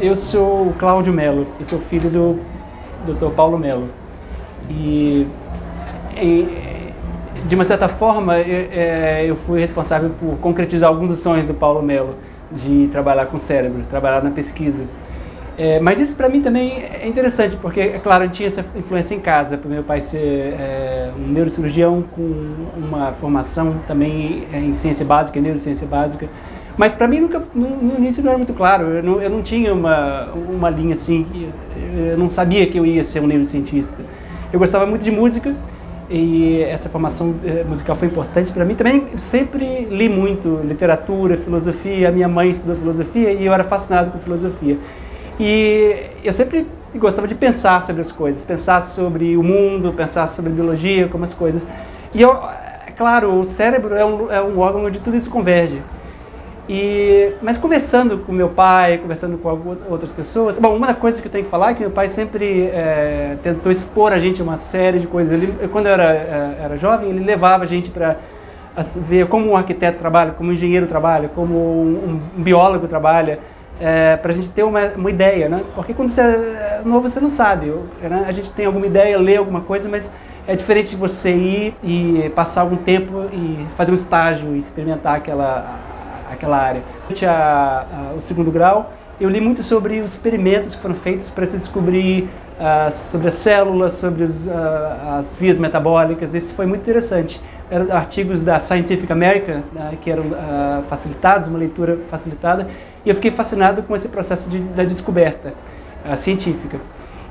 Eu sou o Cláudio Melo, eu sou filho do Dr. Paulo Melo. E, de uma certa forma, eu, é, eu fui responsável por concretizar alguns dos sonhos do Paulo Melo, de trabalhar com o cérebro, trabalhar na pesquisa. É, mas isso para mim também é interessante, porque, é claro, eu tinha essa influência em casa, por meu pai ser é, um neurocirurgião com uma formação também em ciência básica, neurociência básica. Mas para mim nunca, no, no, início não era muito claro, eu não, eu não tinha uma, uma linha assim, eu não sabia que eu ia ser um neurocientista. Eu gostava muito de música e essa formação eh, musical foi importante para mim. Também sempre li muito literatura, filosofia, a minha mãe estudou filosofia e eu era fascinado com filosofia. E eu sempre gostava de pensar sobre as coisas, pensar sobre o mundo, pensar sobre biologia, como as coisas. E eu, é claro, o cérebro é um, é um órgão onde tudo isso converge. E, mas conversando com meu pai, conversando com outras pessoas, bom, uma das coisas que eu tenho que falar é que meu pai sempre é, tentou expor a gente uma série de coisas. Ele, quando eu era, é, era jovem, ele levava a gente para ver como um arquiteto trabalha, como um engenheiro trabalha, como um, um biólogo trabalha, é, para a gente ter uma, uma, ideia, né? Porque quando você é novo você não sabe, né? a gente tem alguma ideia, lê alguma coisa, mas é diferente de você ir e passar algum tempo e fazer um estágio e experimentar aquela aquela área. Durante a, a, o segundo grau, eu li muito sobre os experimentos que foram feitos para descobrir uh, sobre as células, sobre os, uh, as vias metabólicas. Isso foi muito interessante. Eram artigos da Scientific American, uh, que eram facilitados, uma leitura facilitada, e eu fiquei fascinado com esse processo de, da descoberta científica.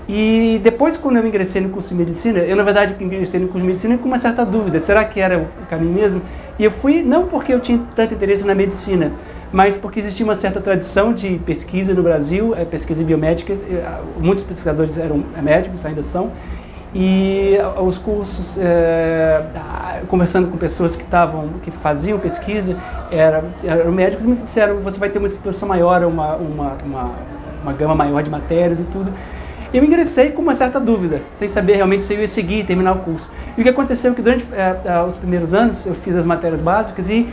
E depois, quando eu ingressei no curso de medicina, eu na verdade ingressei no curso de medicina com uma certa dúvida: será que era o caminho mesmo? E eu fui não porque eu tinha tanto interesse na medicina, mas porque existia uma certa tradição de pesquisa no Brasil, é, pesquisa biomédica. Ah, muitos pesquisadores eram médicos, ainda são. E os cursos, é, conversando com pessoas que estavam, que faziam pesquisa, eram, eram médicos, me disseram: você vai ter uma exposição maior, uma, uma, uma, uma gama maior de matérias e tudo. Eu ingressei com uma certa dúvida, sem saber realmente se eu ia seguir terminar o curso. E o que aconteceu é que durante é, os primeiros anos eu fiz as matérias básicas e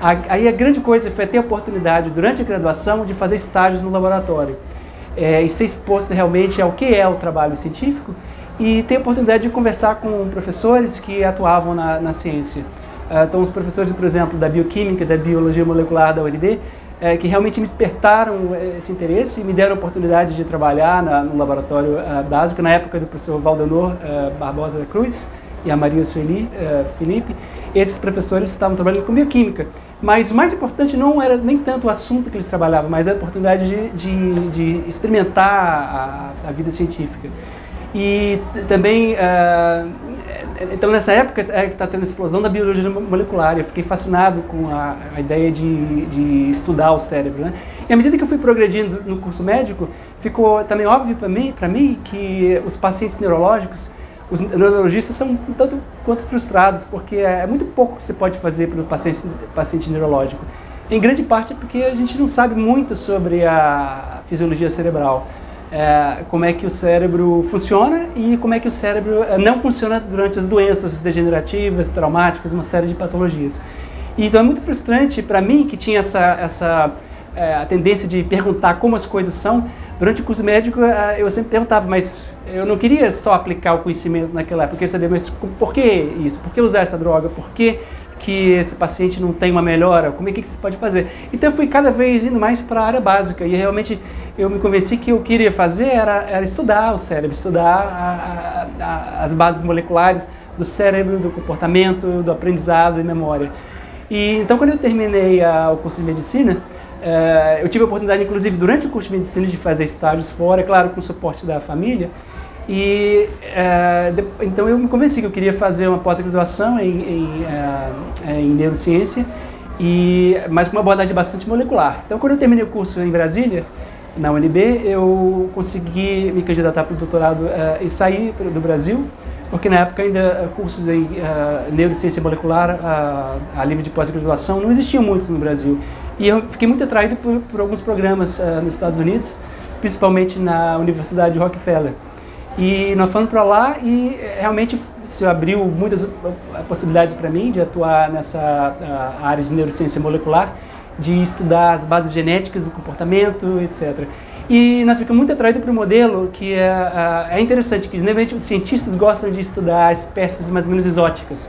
a, aí a grande coisa foi ter a oportunidade, durante a graduação, de fazer estágios no laboratório. É, e ser exposto realmente ao que é o trabalho científico e ter a oportunidade de conversar com professores que atuavam na, na ciência. Então, os professores, por exemplo, da bioquímica, da biologia molecular da UNB, é, que realmente me despertaram é, esse interesse e me deram a oportunidade de trabalhar na, no laboratório uh, básico, na época do professor Valdenor uh, Barbosa Cruz e a Maria Sueli uh, Felipe. Esses professores estavam trabalhando com bioquímica. Mas mais importante não era nem tanto o assunto que eles trabalhavam, mas a oportunidade de, de, de experimentar a, a, vida científica. E também então nessa época é que está tendo a explosão da biologia molecular. Eu fiquei fascinado com a, a ideia de, de, estudar o cérebro. Né? E à medida que eu fui progredindo no curso médico, ficou também óbvio para mim, mim que os pacientes neurológicos, os neurologistas são tanto quanto frustrados, porque é, é muito pouco que você pode fazer para o paciente, paciente neurológico. Em grande parte porque a gente não sabe muito sobre a fisiologia cerebral é, como é que o cérebro funciona e como é que o cérebro é, não funciona durante as doenças degenerativas, traumáticas, uma série de patologias. Então é muito frustrante para mim que tinha essa, essa é, a tendência de perguntar como as coisas são. Durante o curso médico é, eu sempre perguntava, mas eu não queria só aplicar o conhecimento naquela época, eu queria saber, mas por que isso? Por que usar essa droga? Por que que esse paciente não tem uma melhora, como é que, se pode fazer? Então eu fui cada vez indo mais para a área básica e realmente eu me convenci que o que eu queria fazer era, era estudar o cérebro, estudar a, a, as bases moleculares do cérebro, do comportamento, do aprendizado e memória. E então quando eu terminei a, o curso de medicina, é, eu tive a oportunidade, inclusive durante o curso de medicina, de fazer estágios fora, claro, com o suporte da família. E é, então eu me convenci que eu queria fazer uma pós-graduação em, em, é, em, neurociência, e, mas com uma abordagem bastante molecular. Então, quando eu terminei o curso em Brasília, na UNB, eu consegui me candidatar para o doutorado é, e sair do Brasil, porque na época ainda cursos em neurociência molecular a nível de pós-graduação não existiam muitos no Brasil. E eu fiquei muito atraído por, por alguns programas nos Estados Unidos, principalmente na Universidade de Rockefeller. E nós fomos para lá e eh, realmente se abriu muitas eh, possibilidades para mim de atuar nessa área de neurociência molecular, de estudar as bases genéticas do comportamento, etc. E nós ficamos muito atraídos para o modelo que é, é interessante, que normalmente os cientistas gostam de estudar espécies mais ou menos exóticas.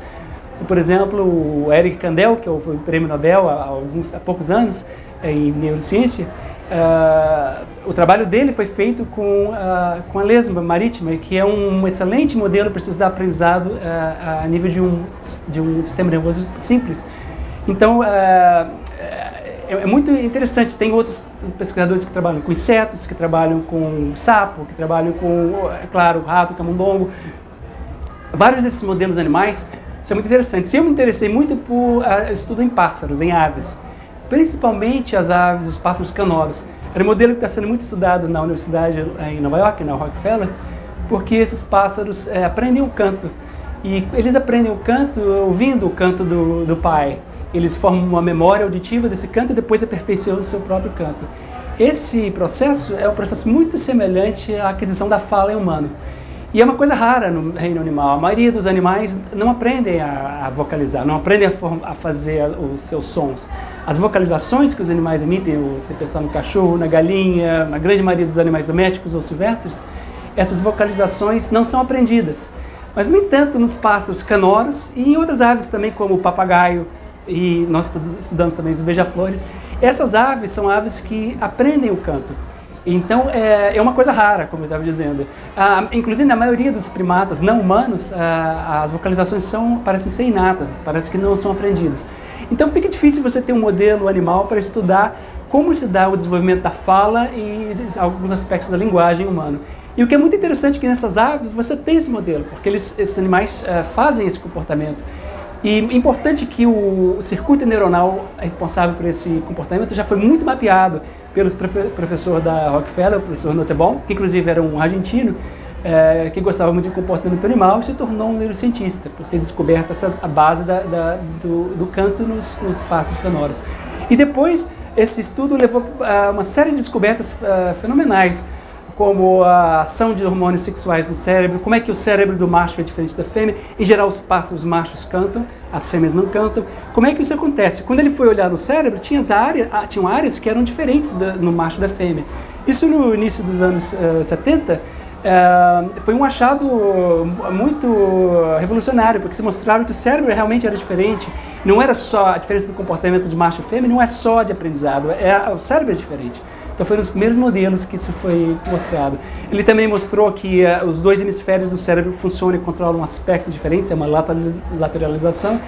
Por exemplo, o Eric Kandel, que foi o prêmio Nobel há, alguns, há poucos anos em neurociência, uh, o trabalho dele foi feito com, uh, com a lesma marítima, que é um excelente modelo para estudar aprendizado uh, a nível de um, de um sistema nervoso simples. Então, é, é, muito interessante. Tem outros pesquisadores que trabalham com insetos, que trabalham com sapo, que trabalham com, é claro, rato, camundongo. Vários desses modelos animais são muito interessantes. Eu me interessei muito por estudo em pássaros, em aves. Principalmente as aves, os pássaros canoros. Era um modelo que está sendo muito estudado na universidade em Nova York, na Rockefeller, porque esses pássaros é, aprendem o canto. E eles aprendem o canto ouvindo o canto do, do pai eles formam uma memória auditiva desse canto e depois aperfeiçoam o seu próprio canto. Esse processo é um processo muito semelhante à aquisição da fala em humano. E é uma coisa rara no reino animal. A maioria dos animais não aprendem a, a vocalizar, não aprendem a, a fazer os seus sons. As vocalizações que os animais emitem, você pensar no cachorro, na galinha, na grande maioria dos animais domésticos ou silvestres, essas vocalizações não são aprendidas. Mas, no entanto, nos pássaros canoros e em outras aves também, como o papagaio, e nós estudamos também os beija-flores. Essas aves são aves que aprendem o canto. Então é, é uma coisa rara, como eu estava dizendo. Ah, inclusive na maioria dos primatas não humanos, ah, as vocalizações são parecem ser inatas, parece que não são aprendidas. Então fica difícil você ter um modelo animal para estudar como se dá o desenvolvimento da fala e alguns aspectos da linguagem humana. E o que é muito interessante é que nessas aves você tem esse modelo, porque eles, esses animais ah, fazem esse comportamento. E importante que o circuito neuronal responsável por esse comportamento já foi muito mapeado pelo professor da Rockefeller, o professor Nottebohm, que inclusive era um argentino, é, que gostava muito de comportamento animal e se tornou um neurocientista, por ter descoberto essa, a base da, da, do, do, canto nos, nos pássaros canoros. E depois, esse estudo levou a uma série de descobertas uh, fenomenais como a ação de hormônios sexuais no cérebro, como é que o cérebro do macho é diferente da fêmea. Em geral, os pássaros machos cantam, as fêmeas não cantam. Como é que isso acontece? Quando ele foi olhar no cérebro, tinha áreas, ah, tinham áreas que eram diferentes da, no macho da fêmea. Isso no início dos anos uh, 70 uh, foi um achado muito revolucionário, porque se mostraram que o cérebro realmente era diferente. Não era só a diferença do comportamento de macho e fêmea, não é só de aprendizado, é, o cérebro é diferente. Então foi dos primeiros modelos que isso foi mostrado. Ele também mostrou que uh, os dois hemisférios do cérebro funcionam e controlam aspectos diferentes, é uma lateralização.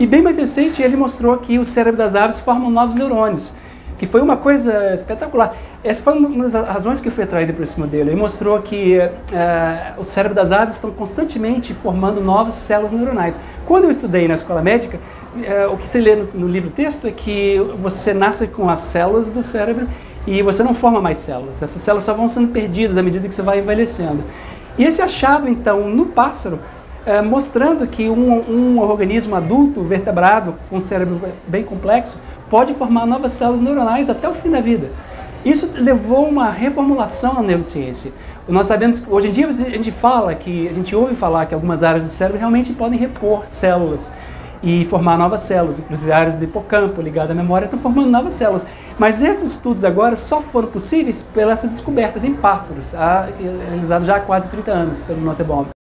E bem mais recente, ele mostrou que o cérebro das aves forma novos neurônios, que foi uma coisa espetacular. Essa foi uma das razões que eu fui atraído por esse modelo. Ele mostrou que uh, o cérebro das aves estão constantemente formando novas células neuronais. Quando eu estudei na escola médica, uh, o que se lê no, no livro texto é que você nasce com as células do cérebro e você não forma mais células. Essas células só vão sendo perdidas à medida que você vai envelhecendo. E esse achado, então, no pássaro, é, mostrando que um, um, organismo adulto, vertebrado, com cérebro bem complexo, pode formar novas células neuronais até o fim da vida. Isso levou uma reformulação na neurociência. Nós sabemos que hoje em dia a gente fala que a gente ouve falar que algumas áreas do cérebro realmente podem repor células e formar novas células, inclusive áreas do hipocampo ligadas à memória estão formando novas células. Mas esses estudos agora só foram possíveis pelas descobertas em pássaros, realizados já há quase 30 anos pelo Nottebohm.